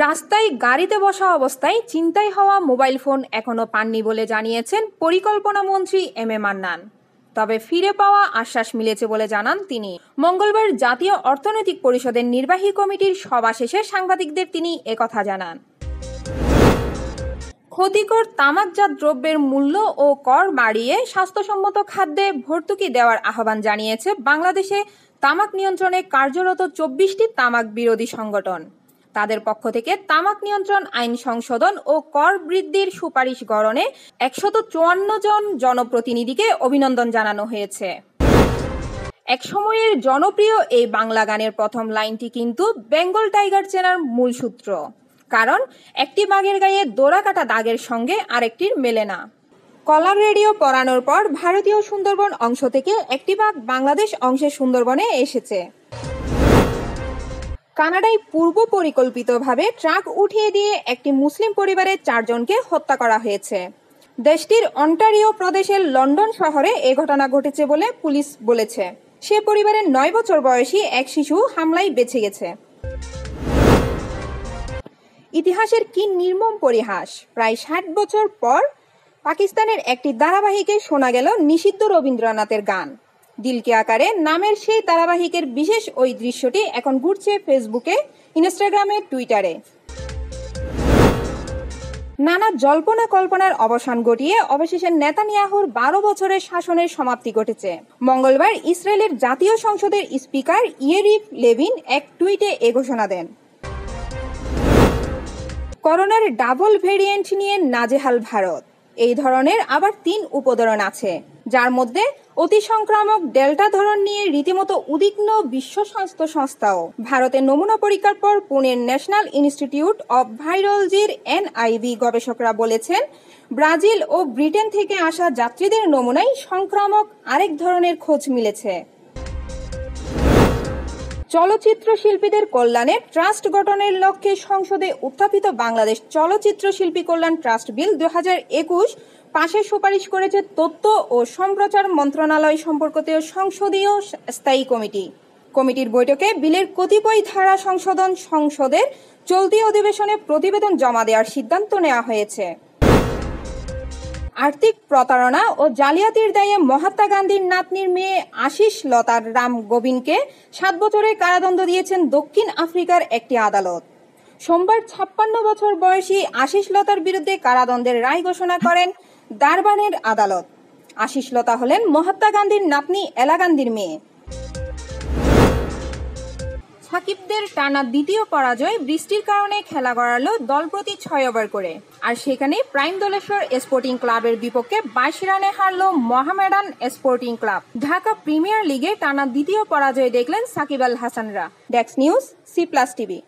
রাস্তায় গাড়িতে বসা অবস্থায় চিন্তায় হওয়া মোবাইল ফোন এখনও পাননি বলে জানিয়েছেন পরিকল্পনা মন্ত্রী এম এ মান্নান। তবে ফিরে পাওয়া আশ্বাস মিলেছে বলে জানান তিনি। মঙ্গলবার জাতীয় অর্থনৈতিক পরিষদের নির্বাহী কমিটির সভা শেষে সাংবাদিকদের তিনি একথা জানান। ক্ষতিকর তামাকজাত দ্রব্যের মূল্য ও কর বাড়িয়ে স্বাস্থ্যসম্মত খাদ্যে ভর্তুকি দেওয়ার আহ্বান জানিয়েছে বাংলাদেশে তামাক নিয়ন্ত্রণে কার্যরত চব্বিশটি তামাক বিরোধী সংগঠন। তাদের পক্ষ থেকে তামাক নিয়ন্ত্রণ আইন সংশোধন ও কর বৃদ্ধির সুপারিশ গড়নে একশত চুয়ান্ন জন জনপ্রতিনিধিকে অভিনন্দন জানানো হয়েছে। এক সময়ের জনপ্রিয় এই বাংলা গানের প্রথম লাইনটি কিন্তু বেঙ্গল টাইগার চেনার মূল সূত্র। কারণ, একটি বাঘের গায়ে দোড়া কাটা দাগের সঙ্গে আরেকটির মেলে না। কলার রেডিও পড়ানোর পর ভারতীয় সুন্দরবন অংশ থেকে একটি বাঘ বাংলাদেশ অংশের সুন্দরবনে এসেছে। কানাডায় পূর্ব পরিকল্পিতভাবে ট্রাক উঠিয়ে দিয়ে একটি মুসলিম পরিবারের চারজনকে হত্যা করা হয়েছে। দেশটির অন্টারিও প্রদেশের লন্ডন শহরে এ ঘটনা ঘটেছে বলে পুলিশ বলেছে। সে পরিবারের নয় বছর বয়সী এক শিশু হামলায় বেঁচে গেছে। ইতিহাসের কি নির্মম পরিহাস? প্রায় ষাট বছর পর পাকিস্তানের একটি ধারাবাহিকে শোনা গেল নিষিদ্ধ রবীন্দ্রনাথের গান। দিলকে আকারে নামের সেই ধারাবাহিকের বিশেষ ওই দৃশ্যটি এখন ঘুরছে ফেসবুকে, ইনস্টাগ্রামে, টুইটারে। নানা জল্পনা কল্পনার অবসান ঘটিয়ে অবশেষে নেতানিয়াহুর বারো বছরের শাসনের সমাপ্তি ঘটেছে। মঙ্গলবার ইসরায়েলের জাতীয় সংসদের স্পিকার ইয়েরিফ লেভিন এক টুইটে এ ঘোষণা দেন। করোনার ডাবল ভেরিয়েন্ট নিয়ে নাজেহাল ভারত। এই ধরনের আবার তিন উপদরণ আছে। যার মধ্যে অতি সংক্রামক ডেল্টা ধরন নিয়ে রীতিমতো উদ্বিগ্ন বিশ্ব স্বাস্থ্য সংস্থাও। ভারতের নমুনা পরীক্ষার পর পুনের ন্যাশনাল ইনস্টিটিউট অব ভাইরোলজির এনআইভি গবেষকরা বলেছেন, ব্রাজিল ও ব্রিটেন থেকে আসা যাত্রীদের নমুনায় সংক্রামক আরেক ধরনের খোঁজ মিলেছে। চলচ্চিত্র শিল্পীদের কল্যাণে ট্রাস্ট গঠনের লক্ষ্যে সংসদে উত্থাপিত বাংলাদেশ চলচ্চিত্র শিল্পী কল্যাণ ট্রাস্ট বিল দুই হাজার একুশ পাশের সুপারিশ করেছে তথ্য ও সম্প্রচার মন্ত্রণালয় সম্পর্কিত সংসদীয় স্থায়ী কমিটি। কমিটির বৈঠকে বিলের কতিপয় ধারা সংশোধন সংসদের চলতি অধিবেশনে প্রতিবেদন জমা দেওয়ার সিদ্ধান্ত নেওয়া হয়েছে। আর্থিক প্রতারণা ও জালিয়াতির দায়ে মহাত্মা গান্ধীর নাতনির মেয়ে আশিস লতার রাম গোবিনকে সাত বছরের কারাদণ্ড দিয়েছেন দক্ষিণ আফ্রিকার একটি আদালত। সোমবার ছাপ্পান্ন বছর বয়সী আশিস লতার বিরুদ্ধে কারাদণ্ডের রায় ঘোষণা করেন দারবানের আদালত। আশিস লতা হলেন মহাত্মা গান্ধীর নাতনি এলা গান্ধীর মেয়ে। সাকিবদের টানা দ্বিতীয় পরাজয় বৃষ্টির কারণে খেলা গড়ালো দল প্রতি ছয় ওভার করে। আর সেখানে প্রাইম দলেশ্বর স্পোর্টিং ক্লাবের বিপক্ষে বাইশ রানে হারল Mohammedan sporting club. Dhaka premier লিগে টানা দ্বিতীয় পরাজয় দেখলেন সাকিব আল হাসানরা। ডেক্স নিউজ, সি প্লাস টিভি।